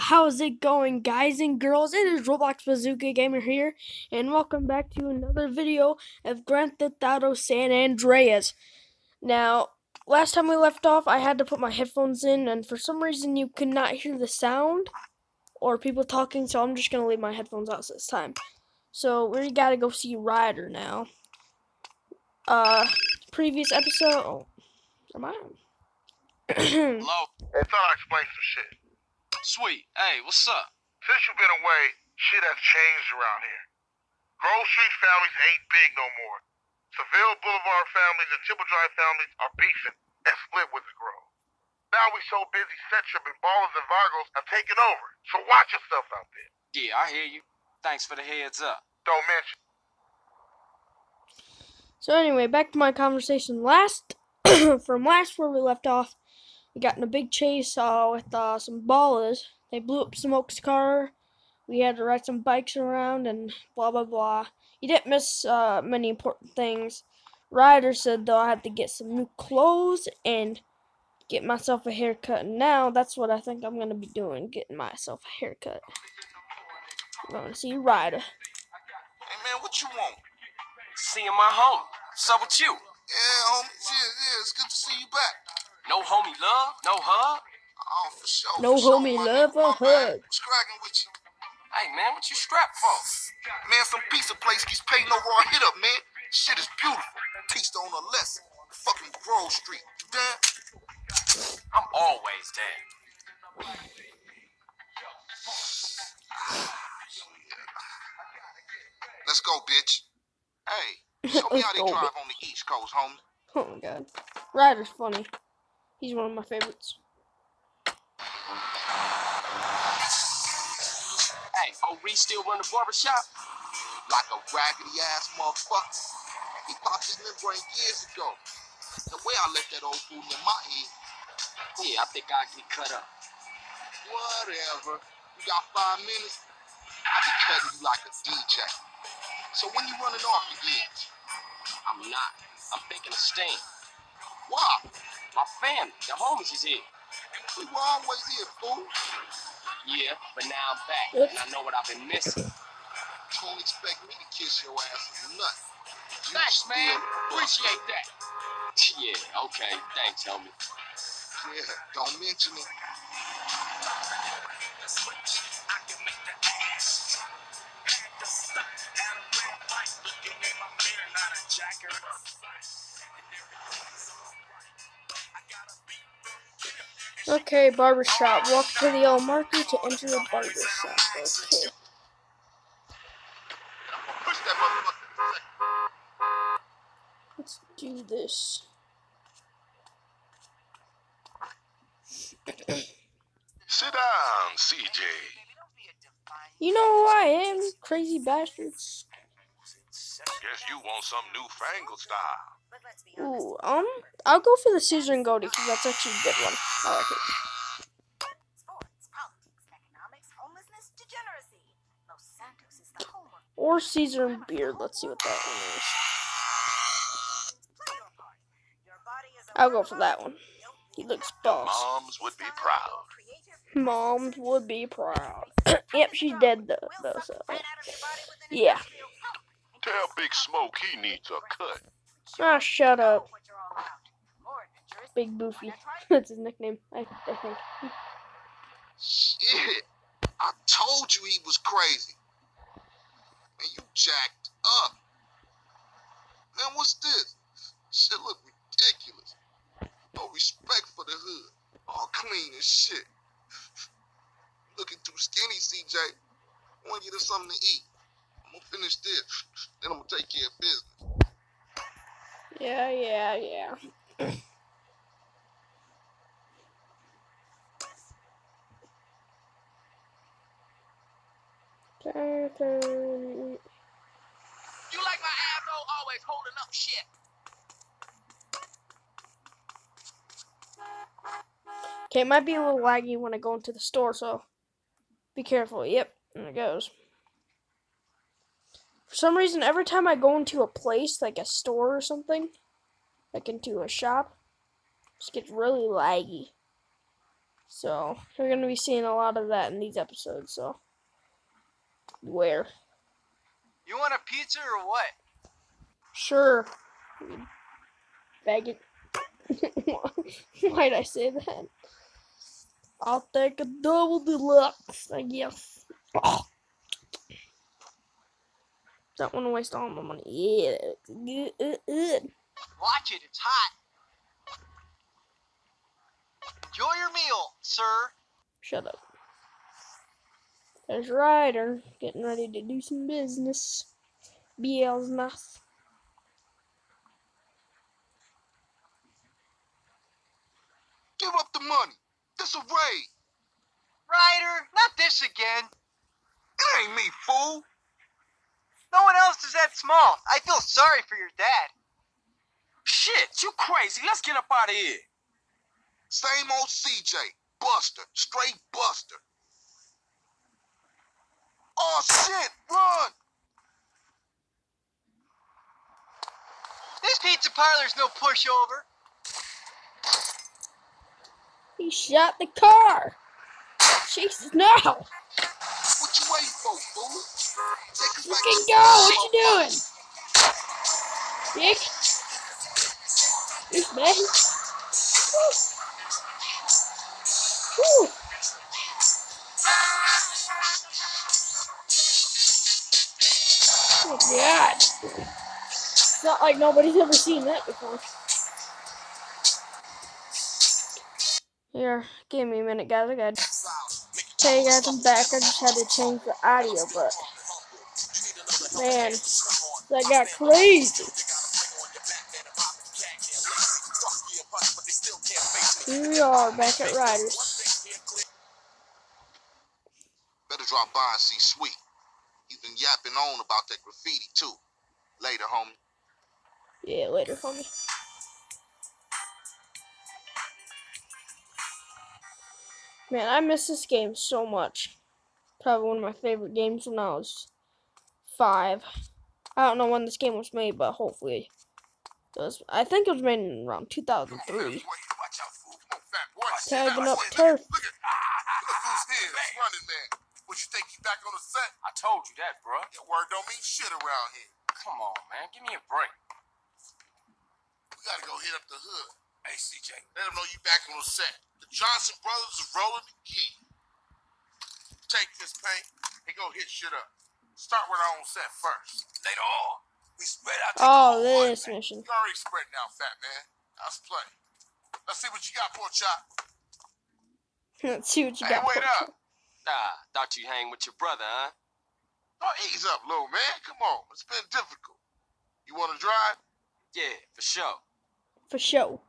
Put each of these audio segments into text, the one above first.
how's it going guys and girls? It is Roblox Bazooka Gamer here, and welcome back to another video of Grand Theft Auto San Andreas. Now, last time we left off, I had to put my headphones in, and for some reason you could not hear the sound or people talking, so I'm just going to leave my headphones out this time. So, we gotta go see Ryder now. Uh, previous episode... Oh, am I... Hello? I thought I'd explain some shit. Sweet. Hey, what's up? Since you've been away, shit has changed around here. Grove Street families ain't big no more. Seville Boulevard families and Temple Drive families are beefing and split with the Grove. Now we so busy, Setchup and Ballas and Vagos have taken over. So watch yourself out there. Yeah, I hear you. Thanks for the heads up. Don't mention. So anyway, back to my conversation last from last where we left off. We got in a big chase uh, with uh, some ballers. They blew up Smoke's car. We had to ride some bikes around and blah blah blah. You didn't miss uh, many important things. Ryder said though I had to get some new clothes and get myself a haircut. And now that's what I think I'm gonna be doing, getting myself a haircut. I'm gonna see Ryder. Hey man, what you want? Seeing my home. What's up with you? Yeah, homie. Yeah, yeah, it's good to see you back. No homie love? No hug? Oh, for sure. No for homie my love nigga. or hug. What's cracking with you? Hey man, what you strapped for? Man, some pizza place keeps paying no raw hit up, man. Shit is beautiful. Teach on a lesson. Fucking Grove Street. You down? I'm always there. Let's go, bitch. Hey, show me Let's how they go, drive on the East Coast, homie. Oh my god. Ryder's funny. He's one of my favorites. Hey, oh, OB still run the barbershop? Like a raggedy ass motherfucker. He popped his membrane years ago. The way I let that old fool in my head. Yeah, I think I get cut up. Whatever. You got five minutes? I be cutting you like a DJ. So when you running off again? I'm not. I'm thinking of staying. Why? My family, the homies is here. We were always here, fool. Yeah, but now I'm back, and I know what I've been missing. Don't expect me to kiss your ass in nothing. nut. You Thanks, still man. Appreciate that. Yeah, okay. Thanks, homie. Yeah, don't mention it. Okay, barbershop. Walk to the yellow marker to enter the barbershop. Okay. Push that motherfucker. Let's do this. Sit down, CJ. You know who I am, crazy bastards. Guess you want some newfangled style. Ooh, um, I'll go for the Caesar and Goldie because that's actually a good one. I like it. Sports, politics, economics, homelessness, degeneracy. Los Santos is the home of Or Caesar and Beard. Let's see what that one is. play your part. Your body is a I'll go for that one. He looks boss. Moms would be proud. Moms would be proud. yep, she's dead though, though so. Yeah. Tell Big Smoke he needs a cut. Ah, shut up. Big Boofy. That's his nickname, I, I think. Shit. I told you he was crazy. Man, you jacked up. Man, what's this? Shit look ridiculous. No respect for the hood. All clean as shit. Looking too skinny, CJ. I want to get us something to eat. I'm gonna finish this. Then I'm gonna take care of business. Yeah, yeah, yeah. You like my asshole always holding up shit. Okay, it might be a little laggy when I go into the store, so be careful. Yep, and it goes. For some reason, every time I go into a place, like a store or something, like into a shop, it just gets really laggy. So we're gonna be seeing a lot of that in these episodes. So where? You want a pizza or what? Sure. Faggot. Why'd I say that? I'll take a double deluxe, I guess. Don't want to waste all my money. Yeah, good. Watch it, it's hot. Enjoy your meal, sir. Shut up. There's Ryder getting ready to do some business. BL's nice. Give up the money. This a raid. Ryder, not this again. It ain't me, fool. No one else is that small. I feel sorry for your dad. Shit, you crazy. Let's get up out of here. Same old CJ. Buster. Straight Buster. Oh, shit. Run. This pizza parlor's no pushover. He shot the car. Jesus, no! What you waiting for, fool? Take You can go. What you doing? Dick? This man. Woo. Woo. It's not like nobody's ever seen that before. Here, give me a minute, guys. I gotta tell you guys I'm back. I just had to change the audio, but man, that got crazy. Here we are back at Ryder's. Better drop by and see Sweet. He's been yapping on about that graffiti, too. Later, homie. Yeah, later, homie. Man, I miss this game so much. Probably one of my favorite games when I was five. I don't know when this game was made, but hopefully it was. I think it was made in around 2003. Watch out, fool. Come on, fat boy. Tagging up turf. Look at look who's here. It's running man. What you think you back on the set? I told you that, bruh. Your word don't mean shit around here. Come on, man. Give me a break. We gotta go hit up the hood. Hey, CJ, let them know you back on the set. The Johnson brothers is rolling again. Take this paint and go hit shit up. Start with our own set first. Later on, we spread out. to Oh, the whole this hood, man. mission. You already spreading out, fat man. Let's play. Let's see what you got, pork chop. Let's see what you Hey, got. wait up. Ah, thought you hang with your brother, huh? Oh, ease up, little man. Come on. It's been difficult. You want to drive? Yeah, for sure. For sure.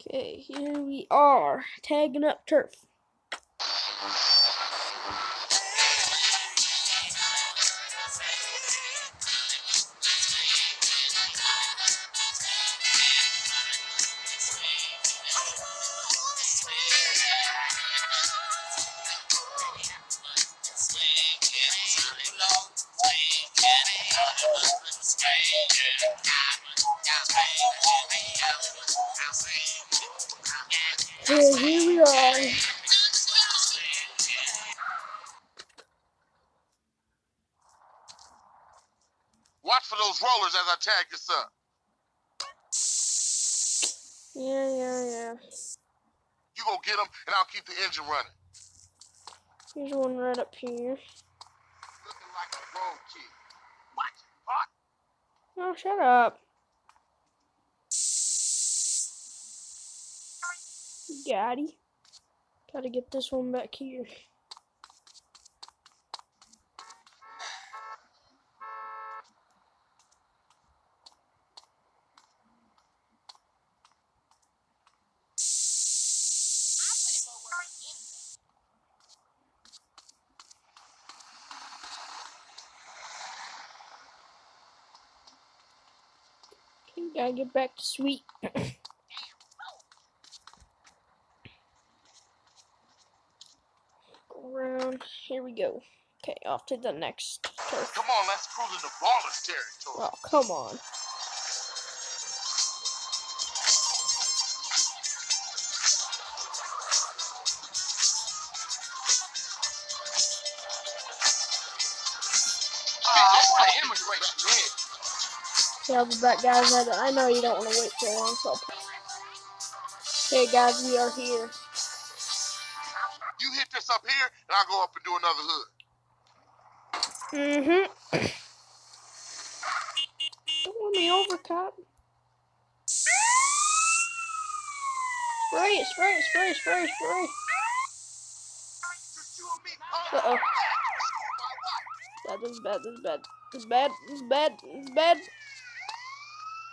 Okay, here we are, tagging up turf. Okay, here we are. Watch for those rollers as I tag this up. Yeah, yeah, yeah. You go get them, and I'll keep the engine running. Here's one right up here. Looking like a road kid. What? Hot? Oh, shut up. Gaddy. Gotta get this one back here. I get back to sweet. around. Here we go. Okay, off to the next turf. Come on, let's prove in the baller's territory. Oh, come on. Uh, I want yeah. Okay, I'll be back, guys. I, I know you don't want to wait too long, so. Okay, guys, we are here. You hit this up here, and I'll go up and do another hood. Mm-hmm. Don't run me over, cop. Spray it, spray it, spray it, spray it, spray it. Uh-oh. Bad, this is bad, this is bad. This is bad, this is bad, this is bad.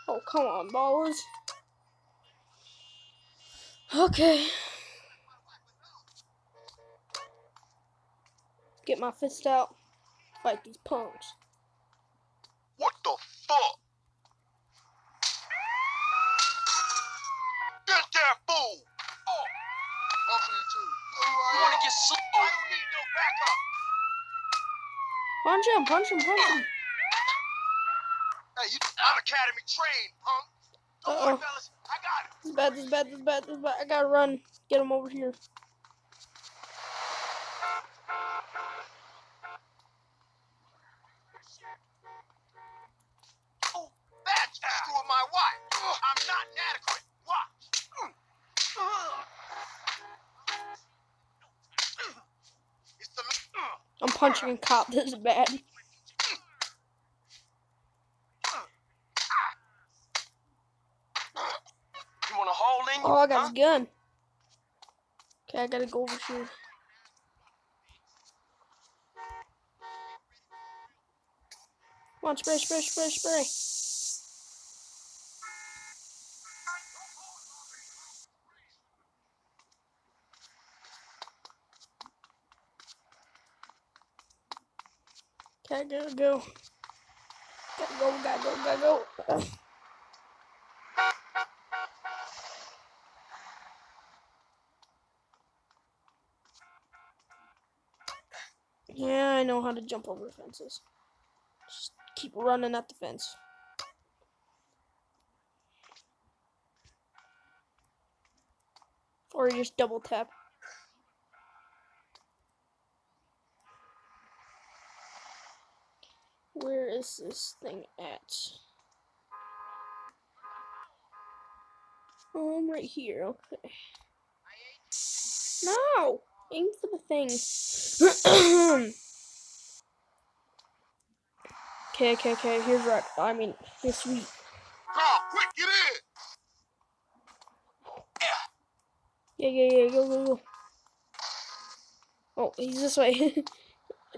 Oh, come on, ballers. Okay. Get my fist out. Fight these punks. What the fuck? Get that fool! Oh. Bumping into. You wanna get slow? I don't need no backup. Punch him, punch him, punch him. Hey, you, I'm academy trained, punk. Don't worry, Uh-oh. fellas. I got it. This is bad, this is bad, this is bad, this bad. I gotta run. Get him over here. Oh, that's screwing my wife. I'm not inadequate. Watch. I'm punching a cop. This is bad. You want a hole in you? Oh, I got huh? his gun. Okay, I gotta go over here. Come on, spray, spray, spray, spray. Okay, I gotta go. Gotta go, gotta go, gotta go. Yeah, I know how to jump over fences. Just keep running at the fence. Or just double tap. Where is this thing at? Oh, I'm right here. Okay. No! Aim for the thing. okay, okay, okay. Here's right. I mean, here's sweet. Carl, quick, get in. Yeah, yeah, yeah. Go, go, go. Oh, he's this way.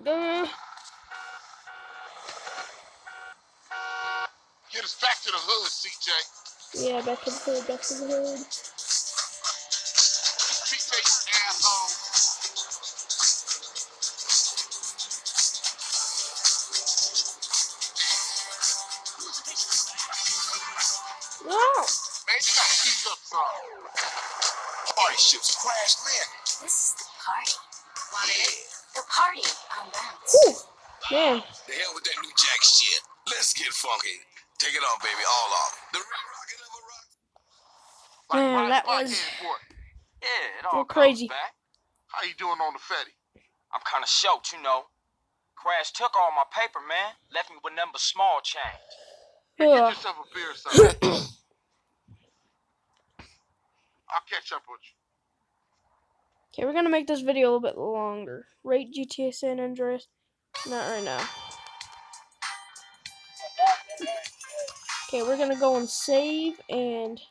go. Get us back to the hood, CJ. Yeah, back to the hood. Back to the hood. Party on bounce. Whew. Man, The hell with that new jack shit. Let's get funky. Take it off, baby, all off. The re-rocket of a rock. Man, why that is my was- head? Yeah, it all crazy. comes back. How you doing on the Fetty? I'm kind of shocked, you know. Crash took all my paper, man. Left me with nothing but small change. Yeah. Get ugh. yourself a beer or something. I'll catch up with you. Okay, we're gonna make this video a little bit longer. Rate GTA San Andreas. Not right now. Okay, we're gonna go and save, and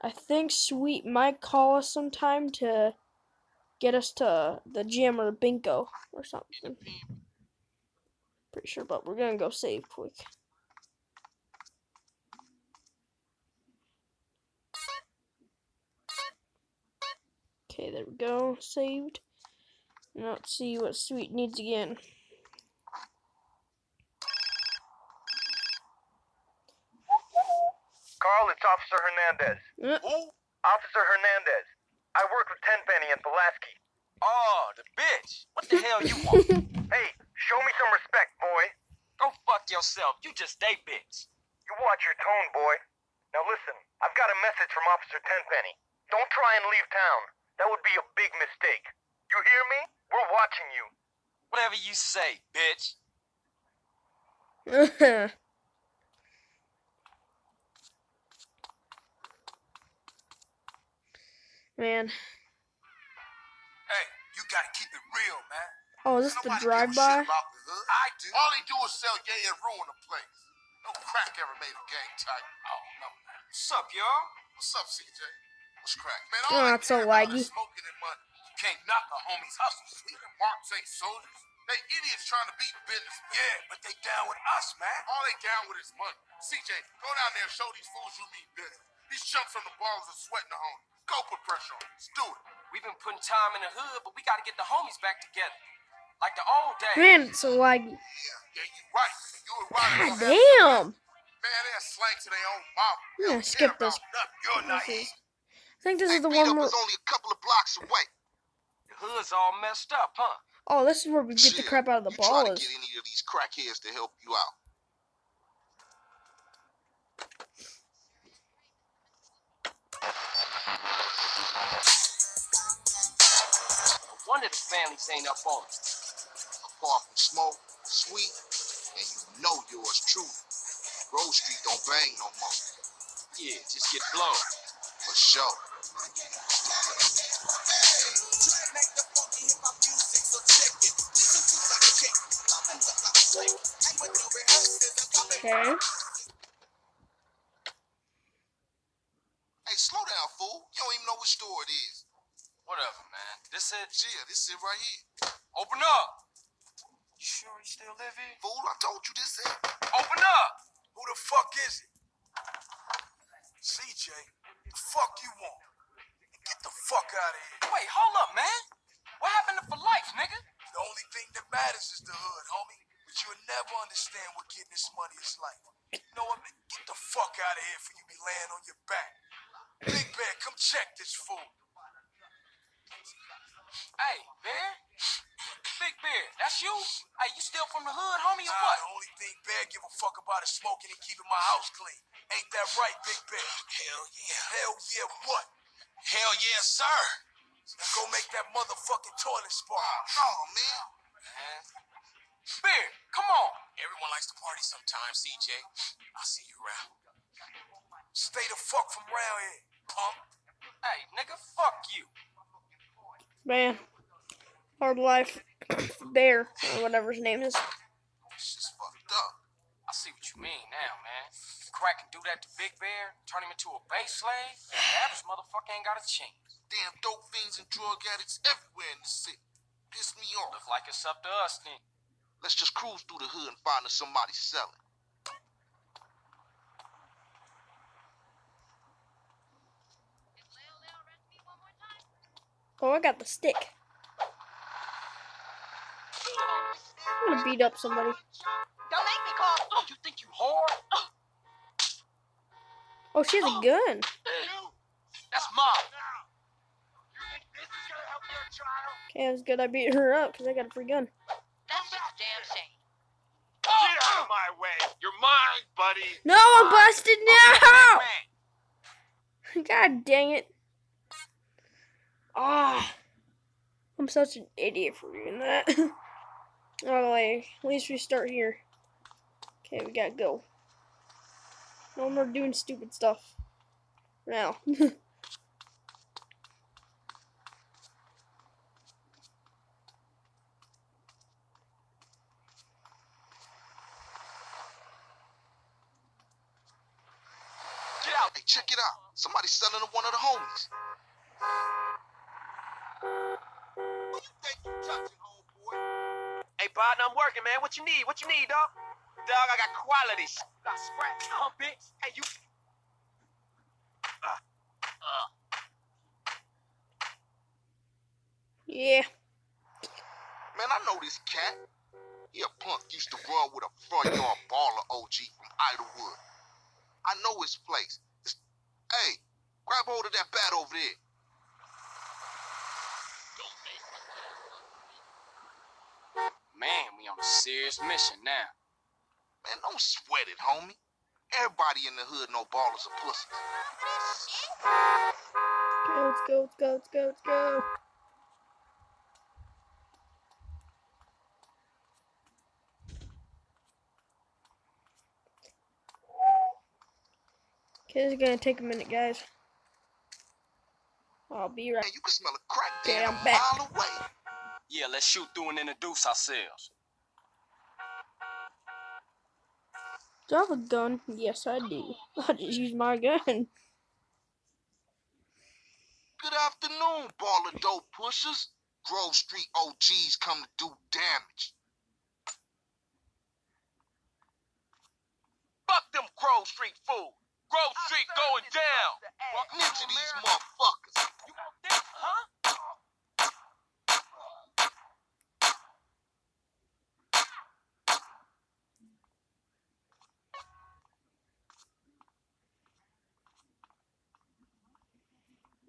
I think Sweet might call us sometime to get us to the gym or bingo or something. Pretty sure, but we're gonna go save quick. Okay, there we go. Saved. Now let's see what Sweet needs again. Carl, it's Officer Hernandez. Uh, Who? Officer Hernandez. I work with Tenpenny and Pulaski. Oh, the bitch. What the hell you want? Hey, show me some respect, boy. Go fuck yourself. You just a bitch. You watch your tone, boy. Now listen, I've got a message from Officer Tenpenny. Don't try and leave town. That would be a big mistake. You hear me? We're watching you. Whatever you say, bitch. Man. Hey, you gotta keep it real, man. Oh, is this the drive give a shit by? the. I do. All he do is sell yay and ruin the place. No crack ever made a gang tight. Oh, no, man. What's up, y'all? What's up, CJ? What's crack? Man, Oh, all I that's so care about laggy. smoking and money. You can't knock the homies' hustles. Even marks ain't soldiers. They idiots trying to beat business. Yeah, but they down with us, man. All they down with is money. CJ, go down there and show these fools you mean business. These chumps from the Ballas are sweating the homies. Go put pressure on them. Let's do it. We've been putting time in the hood, but we gotta get the homies back together. Like the old days. Man, it's so laggy. Yeah, yeah, you right. You were right. God damn. Man, they're slang to their own mama. I'm gonna skip this. You're This naive. is- I think this Hey, is the beat one up where. is only a couple of blocks away. The hood's all messed up, huh? Oh, this is where we get the crap out of the you try to balls. get any of these crackheads to help you out. No wonder the families ain't up on us. Apart from smoke, sweet, and you know yours truly. Grove Street don't bang no more. Yeah, just get blown. For sure. Okay. Hey, slow down, fool. You don't even know which store it is. Whatever, man. This it? Yeah, this is it right here. Open up. You sure he still live here? Fool, I told you this is it. Open up. Who the fuck is it? CJ, the fuck you want? Fuck out of here. Wait, hold up, man. What happened to for life, nigga? The only thing that matters is the hood, homie. But you'll never understand what getting this money is like. You know what, man? Get the fuck out of here before you be laying on your back. Big Bear, come check this fool. Hey, Bear. Big Bear, that's you? Hey, you still from the hood, homie, or Nah, what? the only thing Bear give a fuck about is smoking and keeping my house clean. Ain't that right, Big Bear? Hell yeah. Hell yeah, what? Hell yeah, sir. Now go make that motherfucking toilet spark. Oh, man. Man. Bear, come on. Everyone likes to party sometimes, CJ. I'll see you around. Stay the fuck from around here, punk. Hey, nigga, fuck you. Man. Hard life. Bear, or whatever his name is. This is fucked up. I see what you mean now, man. Crack can do that to Big Bear, turn him into a base slave. The average motherfucker ain't got a chance. Damn dope fiends and drug addicts everywhere in the city. Piss me off. Look like it's up to us then. Let's just cruise through the hood and find us somebody selling. Oh, I got the stick. I'm gonna beat up somebody. Don't make me call. Oh, you think you hard? Oh, she has a gun. That's mine. Okay, it was good I beat her up because I got a free gun. That's a damn shame. Get out of my way. You're mine, buddy. No, I'm busted now! God dang it. Ah. I'm such an idiot for doing that. oh, wait. At least we start here. Okay, we gotta go. No more doing stupid stuff. Now. Get out. Hey, check it out. Somebody's selling to one of the homies. Who you think you touching, homeboy? Hey, partner, I'm working, man. What you need? What you need, dog? Dog, I got quality. Sh- Got scratch, huh, bitch? Hey, you. yeah. Man, I know this cat. He a punk used to run with a front yard baller OG from Idlewood. I know his place. It's- hey, grab hold of that bat over there. Man, we on a serious mission now. Man, don't sweat it, homie. Everybody in the hood know Ballas are pussies. Go, let's go, let's go, let's go, let's go. Okay, this is gonna take a minute, guys. I'll be right. Man, you can smell a crack damn yeah, mile away. Yeah, let's shoot through and introduce ourselves. Do I have a gun? Yes, I do. I'll just use my gun. Good afternoon, ball of dope pushers. Grove Street OGs come to do damage. Fuck them Grove Street fools. Grove Street going down. Ninja these motherfuckers. You want this, huh?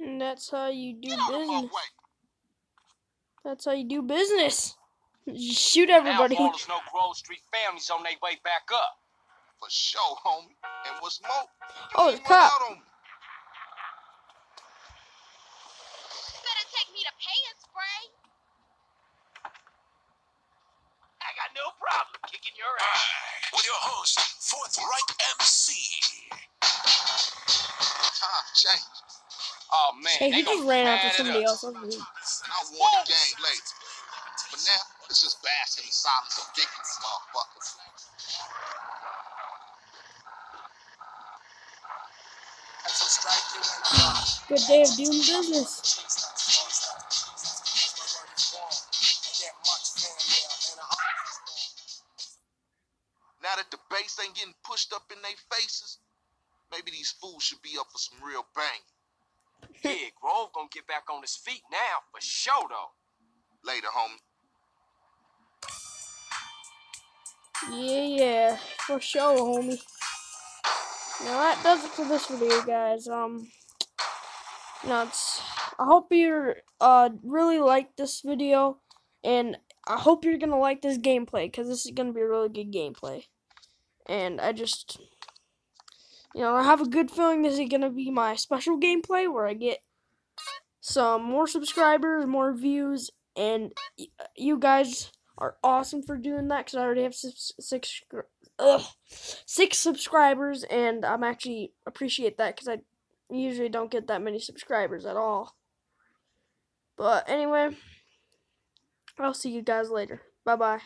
And that's how you do Get out of my business. That's how you do business. Just shoot Now everybody. Ballas know Grove Street families on their way back up. For sure, homie. And what's more, you Oh, ain't the cop. out on me. Better take me to Pay 'n' Spray. I got no problem kicking your ass. With your host, Fourth Reich MC. Oh man, Hey, he just ran after somebody else. And I want the gang later. But now, let's just bask in the silence of victory, motherfuckers. Good day of doing business. Now that the bass ain't getting pushed up in their faces, maybe these fools should be up for some real banging. Yeah, Grove gonna get back on his feet now, for sure though. Later, homie. Yeah, yeah, for sure, homie. Now that does it for this video, guys. Um, now it's. I hope you uh really like this video, and I hope you're gonna like this gameplay because this is gonna be a really good gameplay. And I just, you know, I have a good feeling this is gonna be my special gameplay where I get some more subscribers, more views, and y- uh, you guys are awesome for doing that because I already have six, six, ugh, six subscribers, and I'm actually appreciate that because I usually don't get that many subscribers at all. But anyway, I'll see you guys later. Bye bye.